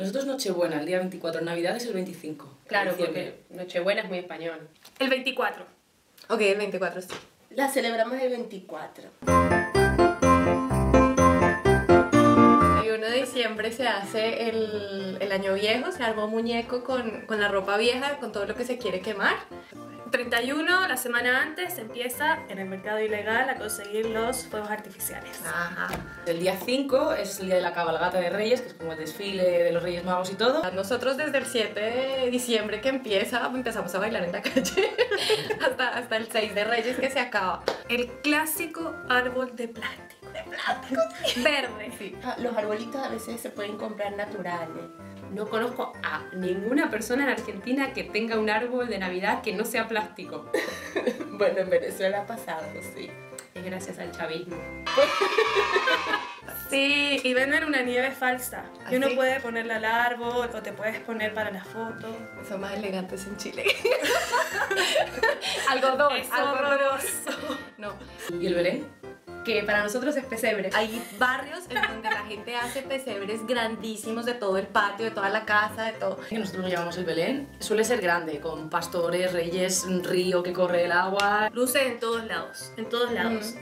Nosotros Nochebuena, el día 24, Navidad es el 25. de Claro, porque Nochebuena es muy español. El 24. Ok, el 24 sí. La celebramos el 24. El 1 de diciembre se hace el, el año viejo, se arma un muñeco con, con la ropa vieja, con todo lo que se quiere quemar. 31, la semana antes, empieza en el mercado ilegal a conseguir los fuegos artificiales. Ajá. El día 5 es el día de la cabalgata de Reyes, que es como el desfile de los Reyes Magos y todo. Nosotros desde el 7 de diciembre que empieza, empezamos a bailar en la calle hasta, hasta el 6 de Reyes que se acaba. El clásico árbol de plástico. De plástico. Verde. Sí. Ah, Los arbolitos a veces se pueden comprar naturales. No conozco a ninguna persona en Argentina que tenga un árbol de Navidad que no sea plástico. Bueno, en Venezuela ha pasado, sí. Es gracias al chavismo. Sí, y venden una nieve falsa. ¿Ah, Y uno sí? puede ponerla al árbol o te puedes poner para la foto. Son más elegantes en Chile. algodón, Es algodón. horroroso. No, ¿Y el Belén? Que para nosotros es pesebre. hay barrios en donde la gente hace pesebres grandísimos de todo el patio, de toda la casa, de todo. Que nosotros lo llamamos el Belén. Suele ser grande, con pastores, reyes, un río que corre el agua. Luces en todos lados, en todos lados.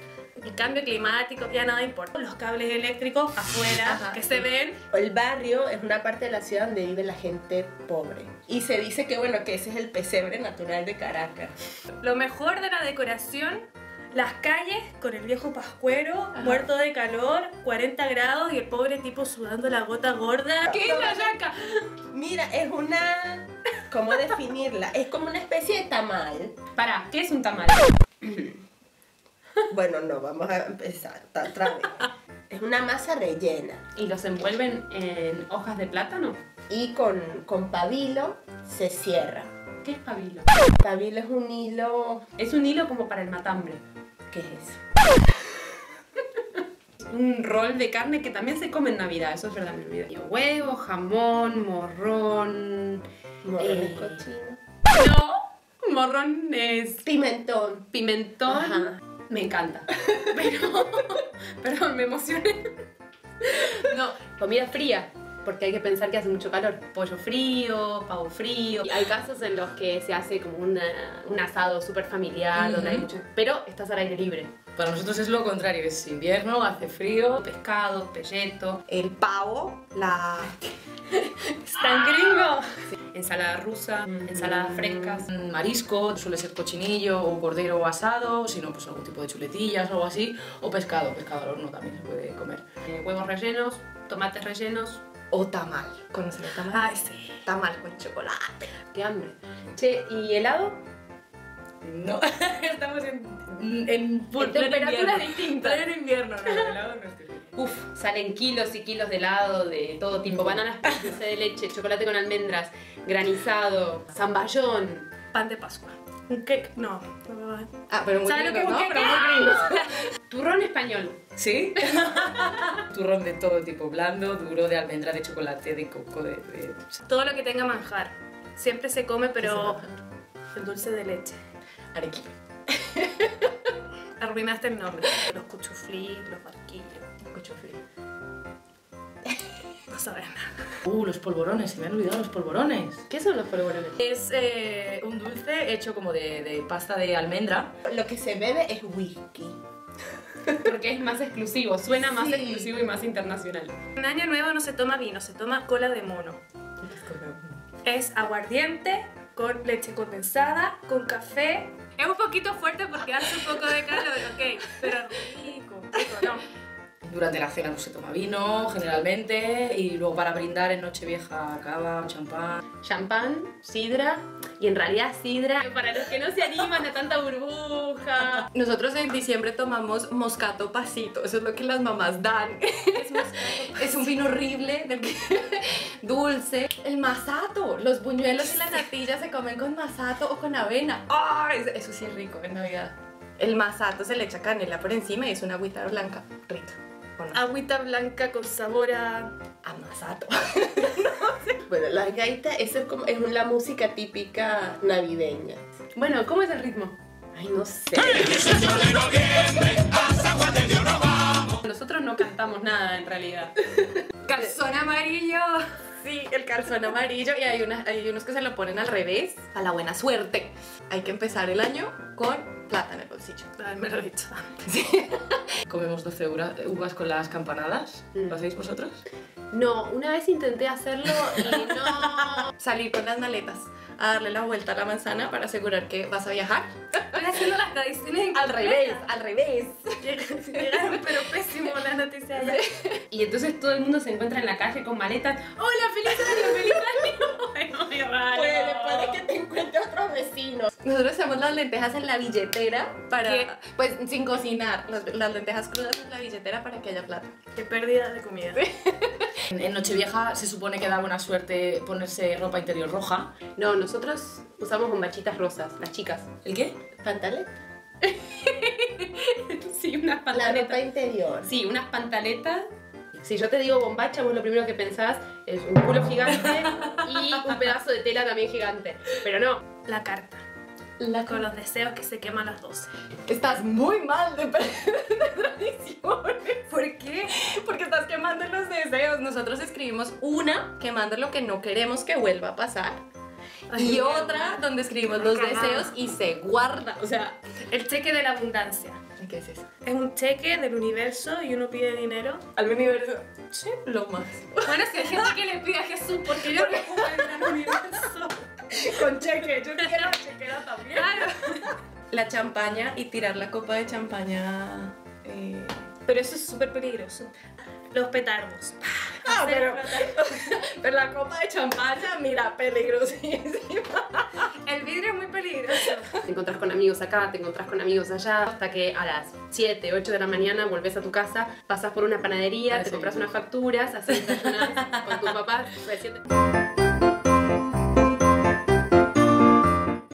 El cambio climático ya nada importa. Los cables eléctricos afuera Ajá, que sí. se ven. El barrio es una parte de la ciudad donde vive la gente pobre. Y se dice que, bueno, que ese es el pesebre natural de Caracas. Lo mejor de la decoración, las calles con el viejo pascuero, muerto de calor, 40 grados y el pobre tipo sudando la gota gorda. ¿Qué es la yaca? Mira, es una... ¿Cómo definirla? Es como una especie de tamal. Pará, ¿qué es un tamal? Bueno, no, vamos a empezar otra vez. Es una masa rellena ¿Y los envuelven en hojas de plátano? y con, con pabilo se cierra. ¿Qué es pabilo? Pabilo es un hilo... Es un hilo como para el matambre. ¿Qué es eso? Un rol de carne que también se come en Navidad, eso es verdad, me olvidé. Y Huevo, jamón, morrón. Morrones Eh. cochinos. No, morrón es Pimentón. pimentón. Ajá. Me encanta. Pero, pero me emocioné. No, comida fría. Porque hay que pensar que hace mucho calor. Pollo frío, pavo frío. Y hay casos en los que se hace como una- un asado súper familiar, donde hay mucho. Pero estás al aire libre. Para nosotros es lo contrario, es invierno, hace frío. Pescado, pelleto. El pavo, la... ¿Tan gringo? Ensalada rusa, ensaladas frescas. Mm, Marisco, suele ser cochinillo o cordero asado, si no, pues algún tipo de chuletillas o algo así. O pescado, pescado al horno también se puede comer. eh, huevos rellenos, tomates rellenos. O tamal. ¿Conocen el tamal? Ay, sí. Tamal con chocolate. Qué hambre. Che, ¿y helado? No, estamos en, en, pu- En temperaturas distintas. Pleno invierno, no, el helado no estoy bien. Uf, salen kilos y kilos de helado de todo tipo. Bananas dulce de leche, chocolate con almendras, granizado, zamballón. Pan de Pascua. Un cake. No. Ah, pero muy ¿Sabes lo que es un ¿no? queque? Pero muy. Turrón español. ¿Sí? Turrón de todo tipo, blando, duro, de almendra, de chocolate, de coco, de... de- Todo lo que tenga manjar. Siempre se come, pero el dulce de leche. Arequipe. Arruinaste el nombre. Los cuchuflí, los barquillos. Cuchuflí. No nada. Uh, los polvorones, se me han olvidado los polvorones. ¿Qué son los polvorones? Es eh, un dulce hecho como de, de pasta de almendra. Lo que se bebe es whisky. Porque es más exclusivo, suena más Sí. exclusivo y más internacional. En Año Nuevo no se toma vino, se toma cola de mono. Es aguardiente con leche condensada, con café. Es un poquito fuerte porque hace un poco de calor, ok, pero rico, rico, no. Durante la cena pues, se toma vino, generalmente, y luego para brindar en Nochevieja cava, champán. Champán, sidra, y en realidad sidra, para los que no se animan a tanta burbuja. Nosotros en diciembre tomamos moscato pasito, eso es lo que las mamás dan. Es un vino horrible, del que- dulce. El masato, los buñuelos y la natilla se comen con masato o con avena. ¡Ay! eso sí es rico en Navidad. El masato se le echa canela por encima y es una agüita blanca rica. Agüita blanca con sabor a... A masato. Bueno, la gaita, eso es, como, es la música típica navideña. Bueno, ¿cómo es el ritmo? Ay, no sé. Cantamos nada en realidad. Calzón amarillo. Sí, el calzón amarillo y hay, una- hay unos que se lo ponen al revés, a la buena suerte. Hay que empezar el año con plata en el bolsillo. Me lo he dicho. Comemos 12 ura- uvas con las campanadas. Mm. ¿Lo hacéis vosotros? No, una vez intenté hacerlo y no. Salir con las maletas a darle la vuelta a la manzana para asegurar que vas a viajar. Estoy haciendo las tradiciones Al revés, al revés. Llegaron, pero pésimo las noticias. allá. Y entonces todo el mundo se encuentra en la calle con maletas. ¡Hola, feliz año, feliz año! No, muy raro. Puede, puede que te encuentre otros vecinos. Nosotros hacemos las lentejas en la billetera para, ¿Qué? pues sin cocinar, las, las lentejas crudas en la billetera para que haya plata. Qué pérdida de comida. En, en Nochevieja se supone que da buena suerte ponerse ropa interior roja. No, nosotros usamos bombachitas rosas, las chicas. ¿El qué? Pantaleta. Sí, unas La ropa pantaletas. interior. Sí, unas pantaletas. Si yo te digo bombacha, vos lo primero que pensás es un culo gigante y un pedazo de tela también gigante. Pero no, La carta. La Con los deseos que se queman a las 12. Estás muy mal de, de tradiciones. ¿Por qué? Porque estás quemando los deseos. Nosotros escribimos una quemando lo que no queremos que vuelva a pasar. Ay, y otra donde escribimos los deseos y se guarda. O sea, El cheque de la abundancia. ¿qué es eso? Es un cheque del universo y uno pide dinero. Al universo. Sí, lo más. Bueno, si hay gente que le pide a Jesús, porque yo no puedo al universo. Con cheque, yo quiero chequera también. Claro. La champaña y tirar la copa de champaña. eh, Pero eso es súper peligroso. Los petardos. Ah, pero, pero la copa de champaña, mira, peligrosísima. El vidrio es muy peligroso. te encontrás con amigos acá, te encontrás con amigos allá, hasta que a las 7, 8 de la mañana volvés a tu casa, pasas por una panadería, te sí. compras unas facturas, haces desayunar con tu papá, recién